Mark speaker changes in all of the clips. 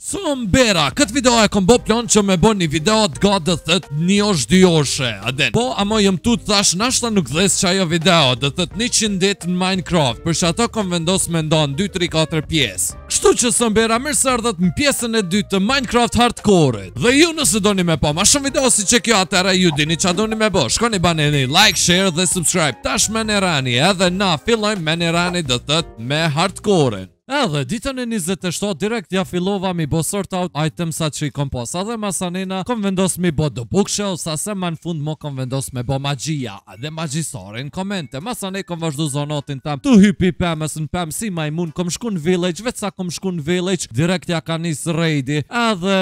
Speaker 1: Sëm bera, këtë video e kom bo plan që me bo një video të gatë do thotë një orësh dy orëshe, a din. Po, amo jom tutë thash nashta nuk dhez qajo video do thotë njëqind ditë në Minecraft, për qato kom vendos me nda në 2, 3, 4 pjesë. Kështu që sëm bera, mirë se erdhët në pjesën e dytë të Minecraft Hardcore. Dhe ju nëse doni me pa, ma shumë video si qekjo atëherë ju dini ça doni me bo. Shkoni bani një like, share dhe subscribe. Tash menjëreni edhe na fillojmë menjëreni do thotë me Hardcore-in. Edhe, ditën e njëzet e shtatë direkt ja fillova mi bo sort out itemsat që i kom pas edhe masanena, kom vendos mi bo do bookshelvesa se ma në fund mo kom vendos me bo magjia edhe magjistore në komente, masanej kom vazhdu zanatin tem tu hyp pi pemës në pemë si majmun, kom shku në village, veç sa kom shku në village direkt ja ka nis raidi, edhe,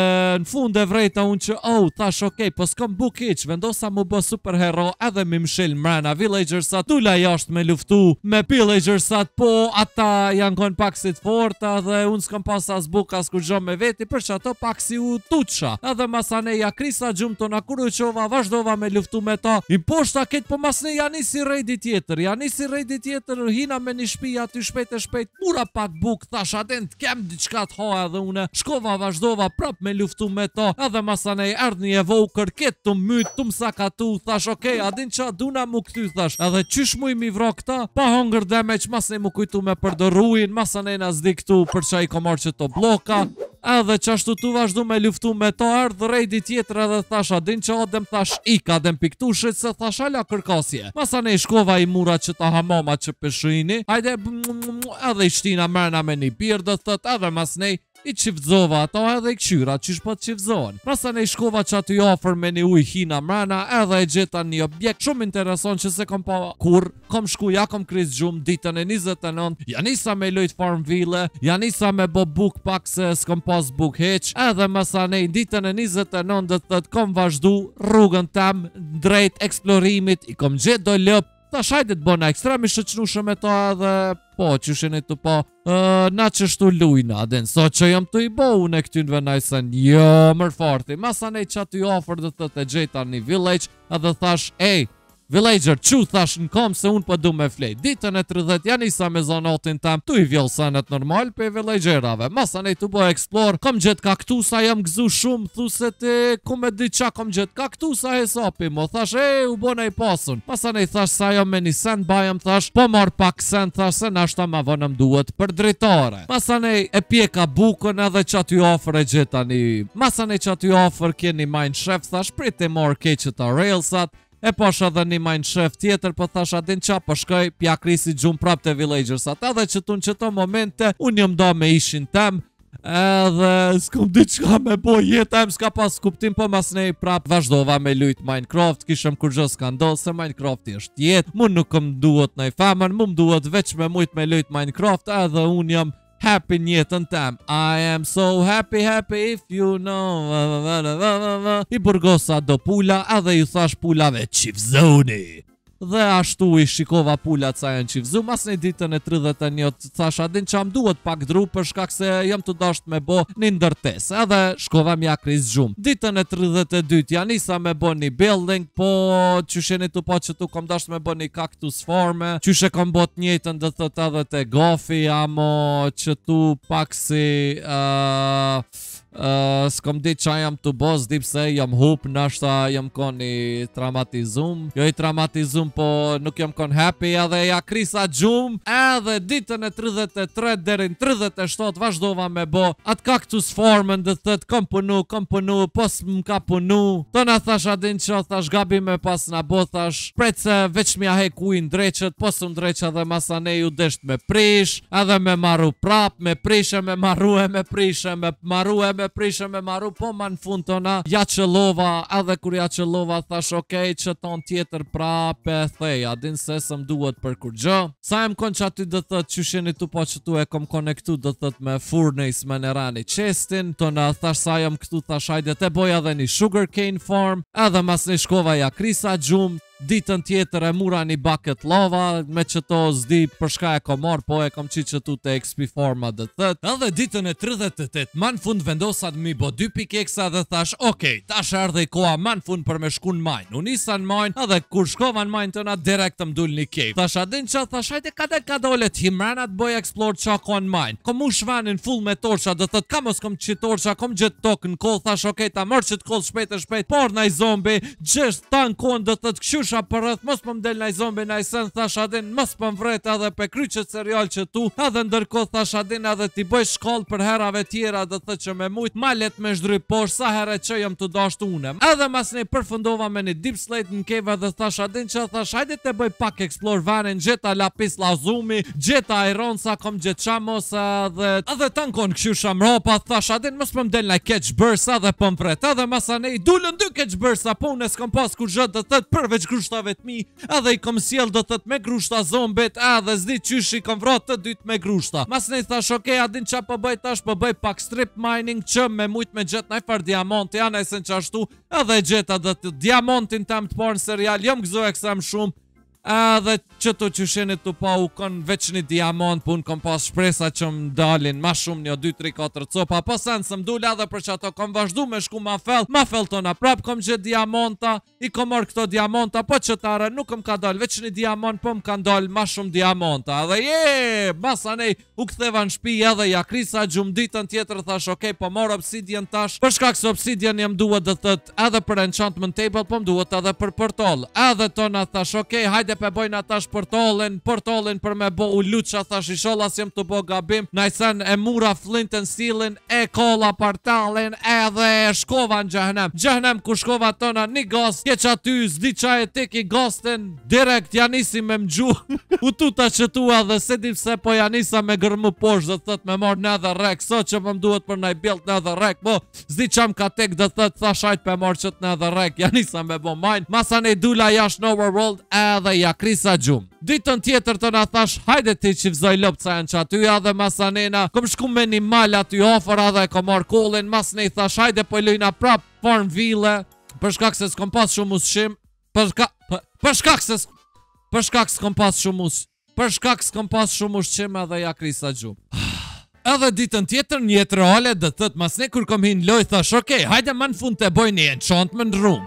Speaker 1: Fund e vrejta unë që ou thash ok po s'kom bukë hiç vendosa mu bë super hero edhe mi mshil mrena villagersat dola jashtë me luftu me pillagersat po ata janë kon pak si të fortë edhe unë s'kam pas as buk as kurgjo me veti për qato pak si u tutsha edhe masanej ja krisa gjumë tona kur u çova vazhdova me luftu me ta i mposhta qeta po masnej ja nisi raidi tjetër ja nisi raidi tjetër hina me një shpi aty shpejt e shpejt mura pak buk thash a din të kem diçka të ha edhe une shkova vazhdova prap me luftu me to edhe masanej erdh një evoker ket të myt të msakatu thash ok a din qa du na mu kthy thash edhe qysh muj mi vra këta pa hongër damage masnej mu kujtu me përdor ujin masanej as s'di këtu për qa i kom marrë qeto blloka Edhe qashtu tu vazhdu me luftu me ta erdh raidi tjetër edhe thash a din ça hajde thash ika hajde piktushit se thash valla kërkah s'je. Masanej shkova i mura qeta hamama që pështyjnë. Hajde Edhe i shtina mrena me një birë do thotë edhe masnej i çiftëzova ata edhe i këqyra qysh po çiftëzohen Masanej shkova qaty afër me një uj hina mrena edhe e gjeta një objekt Shumë interesant që s'e kom pa kurrë Kom shku ja kom kris gjumë ditën e 29 Ja nisa me lujt FarmVille Ja nisa me bo buk pak se s'kom pas buk hiç Edhe masanej ditën e 29 do thotë kom vazhdu rrugën tem Drejt eksplorimit i kom gjet do lopë Thash hajde të bona ekstra mi shëqnu shumë e ta edhe po që shenë e të po na qashtu lujna a din sa që jam tu i bo unë e këtynve najsen jo mërë farti masanej qaty ofër do thotë gjeta një village edhe thash ej Villager, çu thash në komë se unë po du me flej Ditën e 30 ja nisa me zanatin tem Tu i vjedhë senet normal prej villagerave Masanej tu bo Plor, kom gjet kaktusa, jam gëzu shumë, thu se ti, ku me ditë ça kom gjet kaktusa, hesapi, mo thash, e, u bona i pasun. Masanej thash, sa jam me një sand, barem thash, po marr pak sand, thash, se nashta ma vonë m'duhet për dritare. Masanej e pjeka bukën edhe qaty ofër e gjeta një, masanej qaty ofër ke një mineshaft, thash, prit i marr qeta railsat, E pash edhe një mineshaft tjetër, po thash a din qa, po shkoj, pja krisi gjumë prap te villagersat edhe qëtu n'qëto momente, unë jom da me ishin tem, Edhe s'kom dit qka me bo jeta jem S'ka pas kuptim po masnej prap Vazhdova me lujt Minecraft Kishe kurgjë s'ka ndodh se Minecrafti është jet Mu nuk m'duhet naj femën Mu më duhet veç me mujt me lujt Minecraft Edhe unë jam happy në jetën tem I am so happy happy if you know. I burgosa do pula edhe ju thash pulave qifzoni Dhe ashtu i shikova pulat sa janë qifzu Masnej ditën e 31-të thash a din qa m'duhet pak dru Për shkak se jam tu dasht me bo një ndërtes edhe shkova mja kris gjum. Ditën e tridhjetë e dytë ja nisa me bo ni building po qysh jeni tu pa qëtu kom dasht me bo ni cactus farme qysh e kom bo të njëjtën do thot edhe te gafi amo qëtu pak si s'kom dit qa jam tu bo s'di pse jam hup nashta jam kon i traumatizum. Jo i traumatizum po nuk jam kon happy edhe ja krisa gjum Edhe ditën e 33 deri n' 37 vazhdova me bo Atë kaktus farmën do thot kom punu kom punu po s'më ka punu Tona thash a din qa thash gabime pasna bo thash Prit se veç mja hek ujn ndreqet po s'u ndreq edhe masanej u desht me prish Edhe me maru prap me prish e me maru e me prish e me maru e me prish e me maru po ma n fund tona ja qëllova edhe kur ja qëllova thash ok qëton tjetër pra pe thej a din se s'më duhet për kurgjë sa jam kon qaty do thot qysh jeni tu pa qëtu e kom konektu do thot me furnace me njërani chestin tona thash sa jam këtu thash hajde t'e boj edhe një sugar cane farm edhe masnej shkova ja krisa gjumë Ditën tjetër e murra një bucket lava, me qëto s'di për qka e kom marr, po e kom qit qëtu te XP farma do thot. Edhe ditën e 38, ma në fund vendosa mi bo dy pikeksa dhe thash, okej, tash erdhi koha ma në fund për me shku në majnë. U nisa në majnë, edhe kur shkova në majnë tona direkt m'dul një cave. Thash, a din qa, thash, hajde kadal kadale t'hi mrena të boj explore qa ka në majnë. Kom mush venin full me torqa do thot, ka mos kom qit torqa, kom gjet tokë në coal, thash, okej, ta marr qët coal shpejt e shpejt, por naj zombi, Just tan kohën do thot kqyrsha përreth mos po më del naj zombi naj sen thash a din mos po më vret edhe pe kry qët serial qëtu edhe ndërkohë thash a din edhe t'i boj shkall për herave tjera do thot që me mujt ma let me zhdryp posh sa herë që jam tu dasht une edhe masnej përfundova me një deep slate në cave edhe thash a din qa thash hajde t'e boj pak Flor varen gjeta lapis lazumi Gjeta iron sa kom gjet çamos Dhe edhe të nkon këshu shamro Pa thash a din mos po m'del naj keqbërsa Dhe po m' vret edhe masanej dulën dy keqbërsa Po unë s'kom pas kurgjo do thot përveç grushtave të mi Edhe i kom sjell do thot me grushta zombit Edhe s'di qysh i kom vrat të dyt me grushta Masnej thash ok a din qa po boj tash po boj pak strip mining Që me mujt me gjet najfar diamanti a naj sen qashtu Edhe gjeta do thot diamantin tem të parë në serial Jom gëzu ekstrem shumë Edhe qetu qysh jeni tu pa u kon veç një diamant, po unë kom pas shpresa që më dalin ma shumë një 2, 3, 4 copa, po sen s'më dul edhe për qato kom vazhdu me shku ma fell, ma fell tona prap kom gjet diamanta, i kom marr këto diamanta, po qet herë nuk më ka dal veç një diamant, po më ka dal ma shumë diamanta, edhe yeah, masanej, U ktheva në shpi edhe ja krisa gjumë ditën tjetër thash ok po marr obsidian tash Për shkak se obsidiani më duhet do thot edhe për enchantment table po më duhet edhe për portal Edhe tona thash ok hajde pe bojna tash portalin Portalin për me bo u lutsha thash ishalla s'jam tu bo gabim Naj sen e mura flint and steelin e kalla portalin edhe shkova në xhehnem Xhehnem kur shkova tona një ghast ke aty s'di qa e teki ghastin Direkt ja nisi me m'gju U tuta qetu edhe s'e di pse po ja nisa me gërmu posht do thot me marrë netherrack S'o që më duhet për naj build netherrack Po s'di qa m'ka tek do thot thash hajt po marr qët netherrack Ja nisa me bo mine Masanej dula jash në overworld edhe ja krisa gjum Ditën tjetër tona thash hajde t'i çiftëzoj lopt sa janë qaty edhe masanena Kom shku me një mal aty ofër edhe e kom marrë kolin Masnej thash hajde po lujna prap Farmville Për shkak se s'kom pas shumë ushqim Për shka... Për shkak se... Për shkak s'kom pas shumë ush. Për shkak s'kom pas shumë ushqim edhe ja krisa gjumë. Edhe ditën tjetër n'jetë reale do thot masnej kur kom hi n'loj thash ok, hajde ma në fund të boj një enchantment room.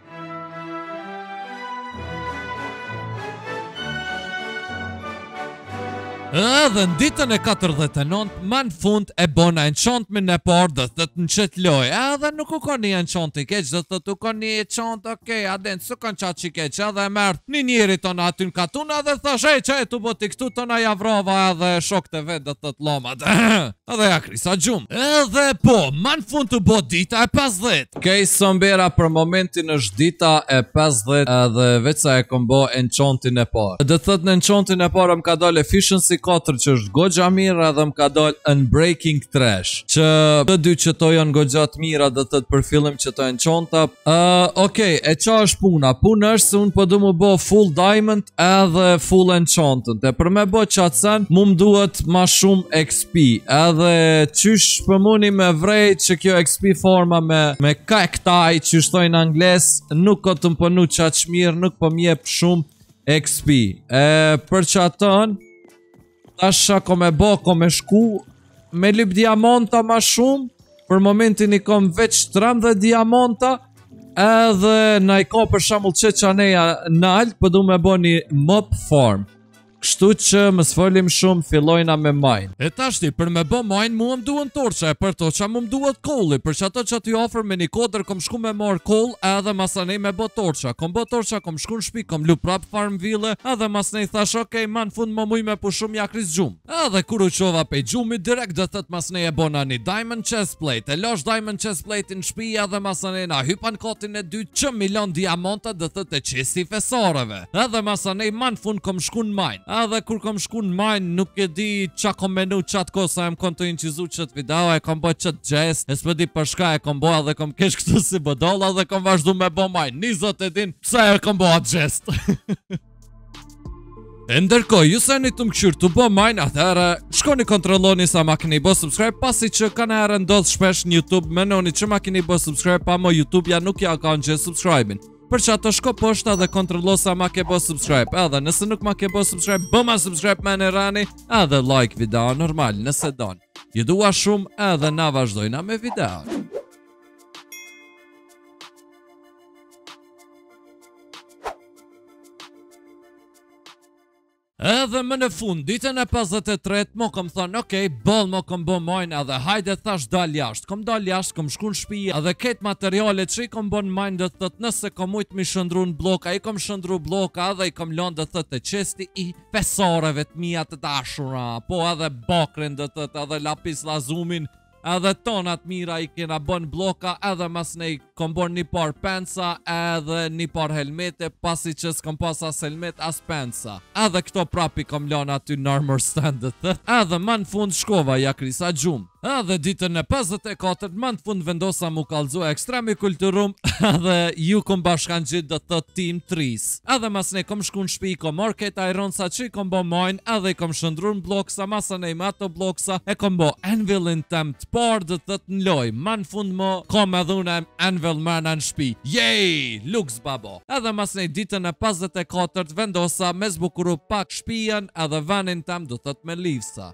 Speaker 1: Edhe në ditën e 49 më në fund e bona enchantment e parë do thot në qet loj. Edhe nuk u kon një enchant i keq, do thot u kon një enchant, ok, a din s'u kon qaq i keq, edhe m'erdh një njeri tona aty në katun edhe thash, "Ej, ça je tu bo ti këtu tona ja vrava edhe shokët e vet do thot llamat." Edhe ja krisa gjumë. Edhe po, ma në fund u bo dita e 50. Kej sombera për momentin është dita e 50 edhe veç sa e kom bo enchantin e parë. Do thot në enchantin e parë më ka dal Efficiency 4 që është goxha mirë edhe më ka dal Unbreaking tresh. Që të dy qeto janë goxha të mira do thot për fillim qeto enchanta, Uh, ok, e qa është puna? Puna është se unë po du mu bo full diamond edhe full enchantment E për me bo qat sen, mu më duhet ma shumë XP Edhe qysh po muni me vrejt që kjo XP farma me, me cacti qysh thojnë anglez Nuk o tu m'punu qaq mirë, nuk po m'jep shumë XP E për qato, Tash qa ko me bo, ko me shku Me lyp diamanta ma shumë Për momentin i kom veç 13 diamanta Edhe najka për shamull që qaneja nalt Për po du me bo një mob farm Kështu që mos folim shumë fillojna me mine E tashti për me bo mine mu më duhen torqa E për torqa mu më duhet coali Për qato qaty afër me një kodër kom shku me marrë coal Edhe masanej me bo torqa Kom bo torqa kom Shku në shpi kom lu prap farmville edhe masanej thash ok ma në fund mo muj me pushu me ja kris gjum edhe kur u qova pej gjumit direkt do thot masanej e bona ni diamond chest plate e lash diamond chest plate në shpi edhe masanej na hypa në katin e dyt që mi lan diamanta do thot te chesti i thesareve edhe masanej ma në fund kom shku në mine Edhe kur kom shku në mine nuk e di qa kom menu qatë kohë sa jom kon tu inçizu qëtë video e kom bo qëtë gjest e s'pë di për çka e kom bo edhe kom kesh këtu si budalla edhe kom vazhdu me bo mine një zot e din pse e kom bo atë gjest E ndërkohë, ju sa jeni tu më kshyrë tu bo mine, atëherë, shkoni kontrolloni se a ma keni bo subscribe, pasi që kaniherë ndodhë shpesh në YouTube, menoni që ma keni bo subscribe, po mo YouTube-ja nuk ja ka ngjit subscribe-in. Për qato shko poshta dhe kontrollo se a ma ke bo subscribe Edhe nëse nuk ma ke bo subscribe Bëma subscribe menireni Edhe like video normal nëse don Ju dua shumë edhe na vazhdojna me videon Edhe më në fund, ditën e pesëdhjetë e tretë, mo kom thonë, ok, boll mo kom bo mine edhe hajde thash dal jashtë. Kom dal jashtë, kom shku në shpi edhe kejt materialet që i kom bo në mine do thot nëse kom mujt mi shëndru në blloka, i kom shëndru blloka edhe i kom lanë do thot te chesti i thesareve të mija të dashura, po edhe bakrin do thot edhe lapis lazulin Edhe tona t'mirat i kena bo n'blloka edhe masanej kom bo një par pantsa edhe një par helmete pasi që s'kom pas as helmet as pantsa. Edhe këto prap i kom lan aty në armor standet. Edhe ma në fund shkova ja krisa gjum. Edhe ditën e 54 ma në fund vendosa mu kalzu ekstrem i kulturum edhe ju kom bashkangjit do thot Team Trees. Edhe masanej kom shku n'shpi i kom marr kejt ironsa që i kom bo mine edhe i kom shëndru n'blloksa masanej me ato blloksa e kom bo anvilin tem t'parë do thot n'lojë ma n'fund mo kom edhe une anvil mrena n'shpi yay luks babo edhe masanej ditën e pesëdhjetë e katërt vendosa me zbukuru pak shpijën edhe venin tem do thot me leavesa.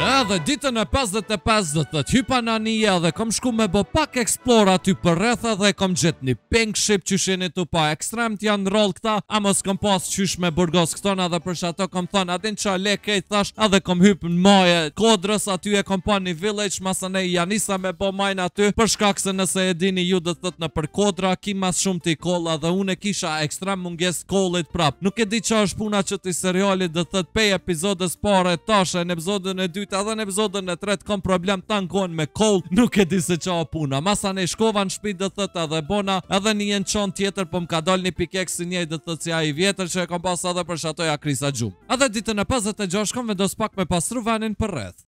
Speaker 1: Edhe ditën e 55 do thot hypa në anije dhe kom shku me bo pak eksplor aty përreth edhe kom gjet një pink sheep qysh jeni tu pa ekstrem të janë rrall këta ama s'kom pas qysh me burgos këton edhe për qato kom thonë a din qa le kejt thash edhe kom hyp në maje kodrës aty e kom pa një village masane ja nisa me bo mine aty për shkak se nëse e dini ju do thot nëpër kodra ki ma s'shumti koll edhe une kisha ekstrem munges kollit prap nuk e di ça është puna qëti seriali do thot pej epizodës pare tash në epizodën e dytë edhe në epizodën e tretë kam problem ta ngon me koll nuk e di se ça puna masane shkova në shpi do thot edhe bona edhe një enchant tjetër po më ka dal një pickaxe i njejt do thot si ai vjetër që e kam pas edhe për qato ja krisa gjum edhe ditën e 56 kam vendos pak me pastru venin përreth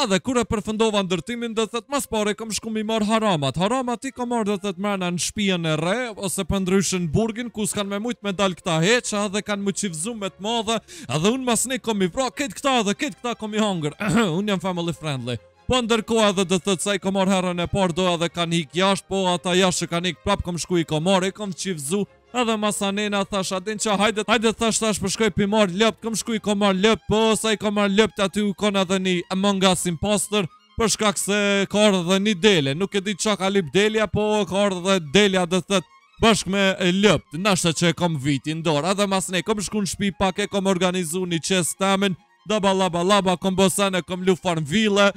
Speaker 1: Edhe kur e përfundova ndërtimin do thot ma s'pari kam shku mi marr haramat. Haramat i kam marr do thot mrena në shpijen e re ose përndryshe n' burgin ku s'kan me mujt me dal këta hiç edhe kanë mu çifzu me të madhe Edhe unë masane kom mi vra kejt këta edhe kejt këta kom mi hangër. unë jam family friendly. Po ndërkohë edhe do thot sa i kom marr herën e parë do edhe kanë ik jashtë, po ata jashtë që kanë ik prap kom shku i kom marr, i kom çifzu. Edhe masanena thash a din qa hajde Hajde thash tash po shkoj pi marr lopt Kom shku i kom marrë lopt Po sa i kom marrë lopt aty u kon edhe një Among Us imposter Për shkak se ka ardhë dhe një dele Nuk e di qa ka lyp delja Po ka ardhë dhe delja do thot Bashk me lopt Nashta që e kom wheat-in n'dor Edhe masane kom shku në shpi pak e kom organizu një chest temen Daba laba laba kom bo sene kom lu FarmVille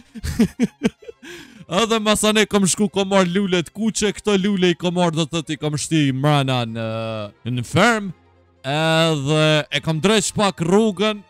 Speaker 1: Edhe masane kom shku kom marr lulet e kuqe Këto lule i kom marrë do thot i kom shti mrena në, në fermë Edhe e kam dreq pak rrugën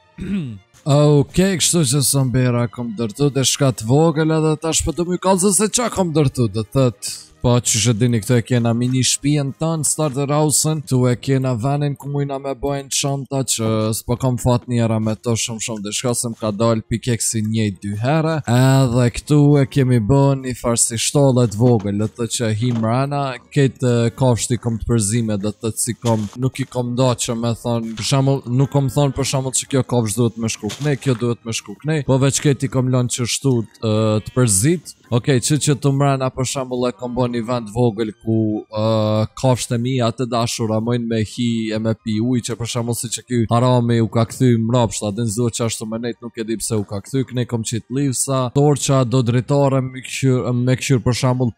Speaker 1: Ok, kështu që së mbera kom dërtu diçka të vogël edhe tash po du me ju kallzu se qa kom dërtu do thot Po qysh e dini këtu e kena mini shpijen tonë starter housen Tu e kena venin ku mujna me bo enchanta që s'po kom fat njëra me to shumë shumë për shkak se m'ka dal pickaxe i njejt dy herë Edhe këtu e kemi bo një farë si shtallë t'vogël do thot që hi mrena kejt kafshët i kom të përzime do thot s'i kom nuk i kom da që me thonë për shamull nuk kom thonë për shamull që kjo kafshë duhet me shku këne kjo duhet me shku këne po veç kejt i kom lënë qishtu të, të përzit ok që qitu mrena për shamull e kom bo një ven t'vogël ku uh, kafshët e mia të dashura mujnë me hi e me pi uj që për shamull si që kjo harami u ka këthy mrapsht a din s'do qashtu me nejt nuk e di pse u ka këthy këne kom qit leavesa torcha do dritare kqyr, me kqyr për shambull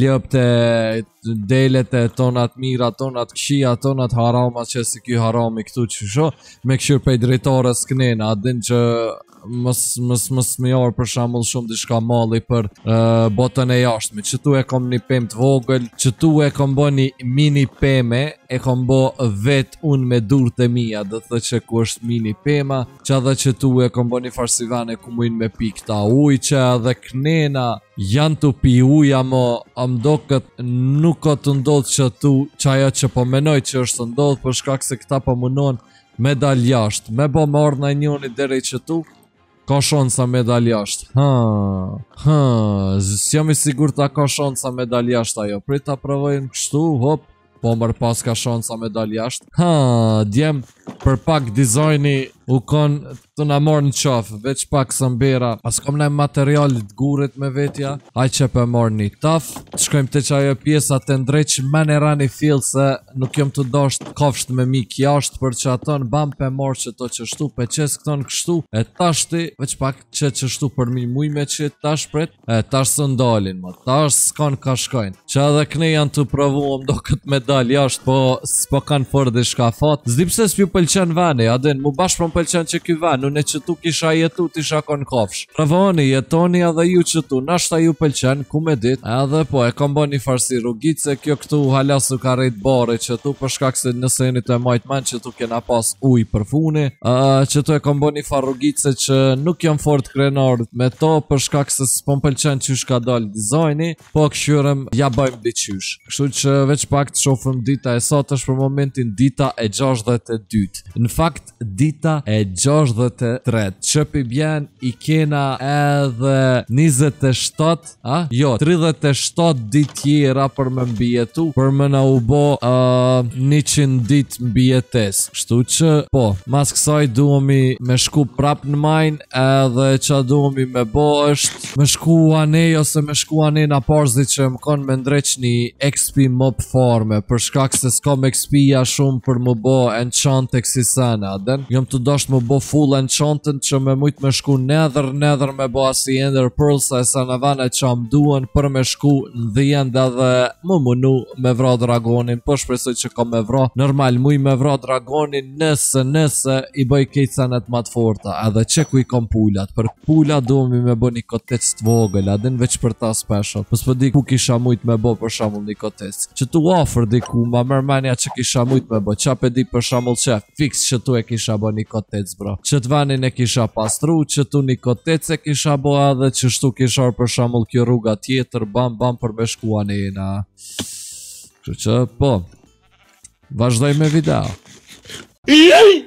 Speaker 1: lopët e delet e tonat mira, tonat kqija, tonat harama qe si ky harami këtu qysh o Me kqyr pej dritares knena, a din që mos, mos, mos m'i marrë për shambull shumë diçka malli për uh, botën e jashtme Qetu e kom një pem të vogël, qetu e kom bo një mini peme E kom bo vetë unë me durt e mia, dothotë qe ku është mini pema Qe edhe qetu e kom bo një farë si vene ku mujnë me pi këta uj qe edhe knena janë tu pi uj amo m'doket nuk o tu ndodhë qetu qajo ça po menoj që është tu ndodhë për shkak se këta po munohen me dal jashtë me bo me ardhë në njonën derë qetu ka shansa me dal jashtë ha ha s'jam i sigurt a ka shansa me dal jashtë ajo prit ta provojmë kështu hop Po more paska shansa me dalë jashtë Ha, djem për pak dizajni u konë tu na marrë në qafë Veç pak së mbera A s'kom naj material t'gurit me veti a Hajt qe p'e marr një tuff Të shkojmë te qajo pjesa ta ndreq Me në rani fillë se nuk jom tu dashtë kafshët me m'ik jashtë për qato e bamë P'e marr qeto qeshtu P'e qes këto kështu E tashti veç pak qe qeshtu për mi mujt me qe tash prit E, tash s'un dalin mo, tash s'kan ka shkojnë. Qe edhe knej janë tu provu, m'doket me dalë jashtë, po s'po kanë fort diçka fat. S'di pse s'po ju pëlqen veni, a din, mu bash po më pëlqen qeky ven, unë qetu kisha jetu, t'isha konë kafshë. Provoni, jetoni edhe ju qetu, nashta ju pëlqen, ku me dit. Edhe po, e kom bo një farë si rrugice, se kjo këtu hala s'u ka rrit bari qetu, për shkak se nëse jeni tu majtë men qetu kena pas ujë përfuni qetu e kom bo një far rrugice që nuk jam fort krenar me to për shkak se s'po m'pëlqen qysh ka dal dizajni po kqyrim ja bojmë diqysh kështu që veç pak të shofim dita e sot është për momentin dita e 62 në fakt dita e 63 që pi bjen i kena edhe 27 A? Jo, 37 dit tjera për me mbijetu, për me na u bo uh, 100 dit mbijetes. Kështu që, po, mas kësaj duhemi me shku prap në majnë, edhe ça duhemi me bo është me shku anej, ose me shku ane në parzi që më konë me ndreq një XP mob farme, për shkak se s'kom XP-ja shumë për me bo enchant e ksi sene a din Jom tu dasht me bo full enchanten që me mujt me shku nether nether me bo asi ender pearlsa e sene vene ça m'duhen për me shku në The End edhe m'u munu me vra dragonin po shpresoj që ka me vra normal muj me vra dragonin nëse nëse i boj krejt senet ma t'forta edhe qe ku i kom pulat për pula duhemi me bo një kotec të vogël a din veç për ta special po s'po di ku kisha mujt me bo për shembull një kotec Qëtu afër diku, ma merr menja që kisha mujt me bo Ça pe di për shembull qe fiks qëtu e kisha bo një kotec bro Qët venin e kisha pastru, qëtu një kotec e kisha bo Edhe qështu kish ardh për shembull kjo rruga tjetër Bam bam për me shkua në jena Që që po Vazhdoj me video Iej!